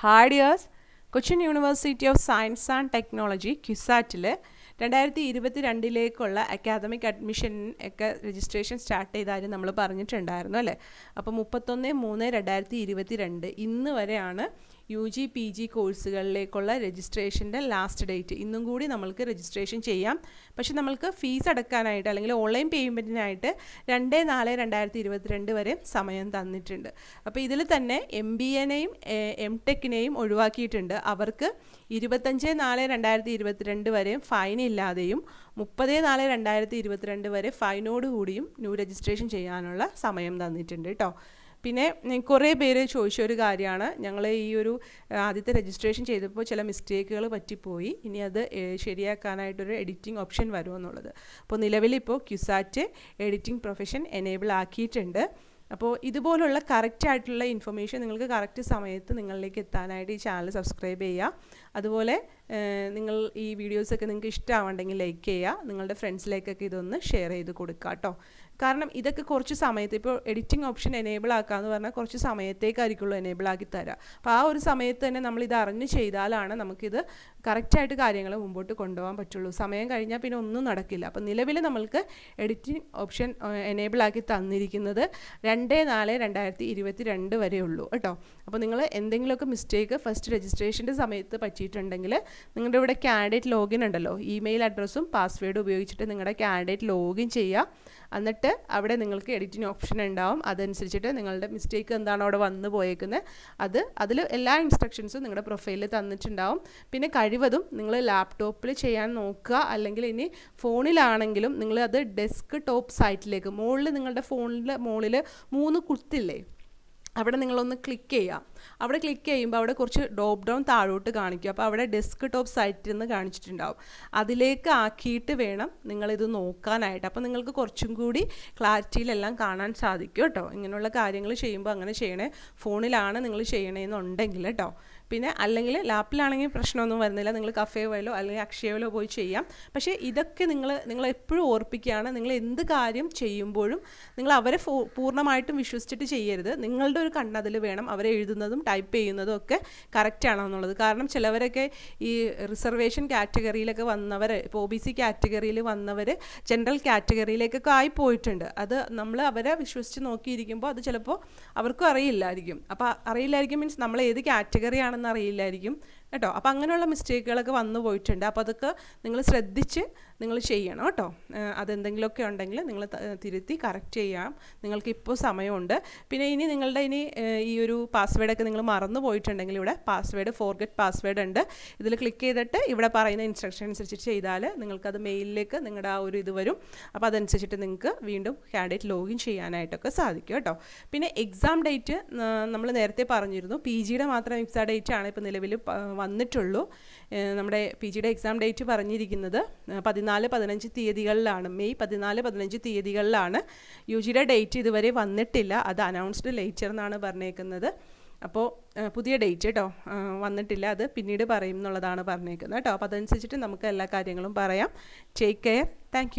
Hard years Cochin university of science and technology ക്യുസാറ്റിൽ രണ്ടായിരത്തി ഇരുപത്തി രണ്ടിലേക്കുള്ള അക്കാദമിക് അഡ്മിഷൻ ഒക്കെ രജിസ്ട്രേഷൻ സ്റ്റാർട്ട് ചെയ്താലും നമ്മൾ പറഞ്ഞിട്ടുണ്ടായിരുന്നു അല്ലേ? അപ്പോൾ മുപ്പത്തൊന്ന് മൂന്ന് രണ്ടായിരത്തി ഇരുപത്തി രണ്ട് ഇന്ന് വരെയാണ് യു ജി പി ജി കോഴ്സുകളിലേക്കുള്ള രജിസ്ട്രേഷന്റെ ലാസ്റ്റ് ഡേറ്റ് ഇന്നും കൂടി നമ്മൾക്ക് രജിസ്ട്രേഷൻ ചെയ്യാം. പക്ഷേ നമ്മൾക്ക് ഫീസ് അടക്കാനായിട്ട് അല്ലെങ്കിൽ ഓൺലൈൻ പേയ്മെന്റിനായിട്ട് രണ്ട് നാല് രണ്ടായിരത്തി ഇരുപത്തിരണ്ട് വരെ സമയം തന്നിട്ടുണ്ട്. അപ്പോൾ ഇതിൽ തന്നെ എം ബി എനെയും എം ടെക്കിനെയും ഒഴിവാക്കിയിട്ടുണ്ട്. അവർക്ക് ഇരുപത്തഞ്ച് നാല് രണ്ടായിരത്തി ഇരുപത്തിരണ്ട് വരെ ഫൈൻ ഇല്ലാതെയും മുപ്പത് നാല് രണ്ടായിരത്തി ഇരുപത്തിരണ്ട് വരെ ഫൈനോട് കൂടിയും ന്യൂ രജിസ്ട്രേഷൻ ചെയ്യാനുള്ള സമയം തന്നിട്ടുണ്ട് കേട്ടോ. പിന്നെ കുറേ പേര് ചോദിച്ച ഒരു കാര്യമാണ്. ഞങ്ങൾ ഈ ഒരു ആദ്യത്തെ രജിസ്ട്രേഷൻ ചെയ്തപ്പോൾ ചില മിസ്റ്റേക്കുകൾ പറ്റിപ്പോയി. ഇനി അത് ശരിയാക്കാനായിട്ടൊരു എഡിറ്റിംഗ് ഓപ്ഷൻ വരുമെന്നുള്ളത്. അപ്പോൾ നിലവിലിപ്പോൾ ക്യുസാറ്റ് എഡിറ്റിംഗ് പ്രൊഫഷൻ എനേബിൾ ആക്കിയിട്ടുണ്ട്. അപ്പോൾ ഇതുപോലുള്ള കറക്റ്റ് ആയിട്ടുള്ള ഇൻഫർമേഷൻ നിങ്ങൾക്ക് കറക്റ്റ് സമയത്ത് നിങ്ങളിലേക്ക് എത്താനായിട്ട് ഈ ചാനൽ സബ്സ്ക്രൈബ് ചെയ്യുക. അതുപോലെ നിങ്ങൾ ഈ വീഡിയോസൊക്കെ നിങ്ങൾക്ക് ഇഷ്ടമാവുണ്ടെങ്കിൽ ലൈക്ക് ചെയ്യുക നിങ്ങളുടെ ഫ്രണ്ട്സിലേക്കൊക്കെ ഇതൊന്ന് ഷെയർ ചെയ്ത് കൊടുക്കുക കേട്ടോ കാരണം ഇതൊക്കെ കുറച്ച് സമയത്ത് ഇപ്പോൾ എഡിറ്റിംഗ് ഓപ്ഷൻ എനേബിൾ ആക്കാന്ന് പറഞ്ഞാൽ കുറച്ച് സമയത്തേക്കായിരിക്കുള്ളൂ എനേബിൾ ആക്കി തരാം. അപ്പോൾ ആ ഒരു സമയത്ത് തന്നെ നമ്മൾ ഇത് അറിഞ്ഞ് ചെയ്താലാണ് നമുക്കിത് കറക്റ്റായിട്ട് കാര്യങ്ങൾ മുമ്പോട്ട് കൊണ്ടുപോകാൻ പറ്റുള്ളൂ. സമയം കഴിഞ്ഞാൽ പിന്നെ ഒന്നും നടക്കില്ല. അപ്പോൾ നിലവിൽ നമ്മൾക്ക് എഡിറ്റിംഗ് ഓപ്ഷൻ എനേബിൾ ആക്കി തന്നിരിക്കുന്നത് രണ്ട് നാല് രണ്ടായിരത്തി ഇരുപത്തി രണ്ട് വരെ ഉള്ളൂ. കേട്ടോ. അപ്പോൾ നിങ്ങൾ എന്തെങ്കിലുമൊക്കെ മിസ്റ്റേക്ക് ഫസ്റ്റ് രജിസ്ട്രേഷന്റെ സമയത്ത് പറ്റിയിട്ടുണ്ടെങ്കിൽ നിങ്ങളുടെ ഇവിടെ കാൻഡിഡേറ്റ് ലോഗിൻ ഉണ്ടല്ലോ. ഇമെയിൽ അഡ്രസ്സും പാസ്വേഡും ഉപയോഗിച്ചിട്ട് നിങ്ങളുടെ കാൻഡിഡേറ്റ് ലോഗിൻ ചെയ്യുക. എന്നിട്ട് അവിടെ നിങ്ങൾക്ക് എഡിറ്റിംഗ് ഓപ്ഷൻ ഉണ്ടാവും. അതനുസരിച്ചിട്ട് നിങ്ങളുടെ മിസ്റ്റേക്ക് എന്താണോ അവിടെ വന്നു പോയേക്കുന്നത് അത് അതിൽ എല്ലാ ഇൻസ്ട്രക്ഷൻസും നിങ്ങളുടെ പ്രൊഫൈലിൽ തന്നിട്ടുണ്ടാവും. പിന്നെ കഴിവതും നിങ്ങൾ ലാപ്ടോപ്പിൽ ചെയ്യാൻ നോക്കുക. അല്ലെങ്കിൽ ഇനി ഫോണിലാണെങ്കിലും നിങ്ങൾ അത് ഡെസ്ക് ടോപ്പ് സൈറ്റിലേക്ക് മുകളിൽ നിങ്ങളുടെ ഫോണിൽ മുകളിൽ മൂന്ന് കുത്തില്ലേ? അവിടെ നിങ്ങളൊന്ന് ക്ലിക്ക് ചെയ്യാം. അവിടെ ക്ലിക്ക് ചെയ്യുമ്പോൾ അവിടെ കുറച്ച് ഡോപ്പ് ഡൗൺ താഴോട്ട് കാണിക്കും. അപ്പോൾ അവിടെ ഡെസ്ക് ടോപ്പ് സൈറ്റിൽ നിന്ന് കാണിച്ചിട്ടുണ്ടാവും. അതിലേക്ക് ആക്കിയിട്ട് വേണം നിങ്ങളിത് നോക്കാനായിട്ട്. അപ്പോൾ നിങ്ങൾക്ക് കുറച്ചും കൂടി ക്ലാരിറ്റിയിലെല്ലാം കാണാൻ സാധിക്കും കേട്ടോ. ഇങ്ങനെയുള്ള കാര്യങ്ങൾ ചെയ്യുമ്പോൾ അങ്ങനെ ചെയ്യണേ. ഫോണിലാണ് നിങ്ങൾ ചെയ്യണേന്നുണ്ടെങ്കിൽ കേട്ടോ. പിന്നെ അല്ലെങ്കിൽ ലാപ്പിലാണെങ്കിൽ പ്രശ്നമൊന്നും വരുന്നില്ല. നിങ്ങൾ കഫേയിലോ അല്ലെങ്കിൽ അക്ഷയയിലോ പോയി ചെയ്യാം. പക്ഷേ ഇതൊക്കെ നിങ്ങൾ നിങ്ങൾ എപ്പോഴും ഓർപ്പിക്കുകയാണ്. നിങ്ങൾ എന്ത് കാര്യം ചെയ്യുമ്പോഴും നിങ്ങൾ അവരെ പൂർണമായിട്ടും വിശ്വസിച്ചിട്ട് ചെയ്യരുത്. നിങ്ങളുടെ ഒരു കണ്ണതിൽ വേണം അവരെ എഴുതുന്നതും ടൈപ്പ് ചെയ്യുന്നതും ഒക്കെ കറക്റ്റ് ആണോ എന്നുള്ളത് കാരണം ചിലവരൊക്കെ ഈ റിസർവേഷൻ കാറ്റഗറിയിലൊക്കെ വന്നവർ ഇപ്പോൾ ഒ ബി സി കാറ്റഗറിയിൽ വന്നവർ ജനറൽ കാറ്റഗറിയിലേക്കൊക്കെ ആയി പോയിട്ടുണ്ട്. അത് നമ്മൾ അവരെ വിശ്വസിച്ച് നോക്കിയിരിക്കുമ്പോൾ അത് ചിലപ്പോൾ അവർക്കും അറിയില്ലായിരിക്കും. അപ്പോൾ അറിയില്ലായിരിക്കും മീൻസ് നമ്മൾ ഏത് കാറ്റഗറിയാണ് ആണെന്ന് അറിയില്ലായിരിക്കും കേട്ടോ? അപ്പോൾ അങ്ങനെയുള്ള മിസ്റ്റേക്കുകളൊക്കെ വന്നു പോയിട്ടുണ്ട്. അപ്പോൾ അതൊക്കെ നിങ്ങൾ ശ്രദ്ധിച്ച് നിങ്ങൾ ചെയ്യണം കേട്ടോ. അതെന്തെങ്കിലുമൊക്കെ ഉണ്ടെങ്കിൽ നിങ്ങൾ തിരുത്തി കറക്റ്റ് ചെയ്യാം. നിങ്ങൾക്ക് ഇപ്പോൾ സമയമുണ്ട്. പിന്നെ ഇനി നിങ്ങളുടെ ഇനി ഈ ഒരു പാസ്വേഡൊക്കെ നിങ്ങൾ മറന്നു പോയിട്ടുണ്ടെങ്കിൽ ഇവിടെ പാസ്വേഡ് ഫോർഗെറ്റ് പാസ്വേഡ് ഉണ്ട്. ഇതിൽ ക്ലിക്ക് ചെയ്തിട്ട് ഇവിടെ പറയുന്ന ഇൻസ്ട്രക്ഷൻ അനുസരിച്ച് ചെയ്താൽ നിങ്ങൾക്കത് മെയിലിലേക്ക് നിങ്ങളുടെ ആ ഒരു ഇത് വരും. അപ്പോൾ അതനുസരിച്ചിട്ട് നിങ്ങൾക്ക് വീണ്ടും കാൻഡിഡേറ്റ് ലോഗിൻ ചെയ്യാനായിട്ടൊക്കെ സാധിക്കും കേട്ടോ. പിന്നെ എക്സാം ഡേറ്റ് നമ്മൾ നേരത്തെ പറഞ്ഞിരുന്നു. പി ജിയുടെ മാത്രം എക്സാം ഡേറ്റ് ആണ് ഇപ്പോൾ നിലവിൽ വന്നിട്ടുള്ളൂ. നമ്മുടെ പി ജിയുടെ എക്സാം ഡേറ്റ് പറഞ്ഞിരിക്കുന്നത് പതിനാല് പതിനഞ്ച് തീയതികളിലാണ്. മെയ് പതിനാല് പതിനഞ്ച് തീയതികളിലാണ് യു ജിയുടെ ഡേറ്റ് ഇതുവരെ വന്നിട്ടില്ല. അത് അനൗൺസ്ഡ് ലേറ്റർ എന്നാണ് പറഞ്ഞേക്കുന്നത്. അപ്പോൾ പുതിയ ഡേറ്റ് കേട്ടോ വന്നിട്ടില്ല. അത് പിന്നീട് പറയും എന്നുള്ളതാണ് പറഞ്ഞേക്കുന്നത് കേട്ടോ അപ്പോൾ അതനുസരിച്ചിട്ട് നമുക്ക് എല്ലാ കാര്യങ്ങളും പറയാം. Take care thank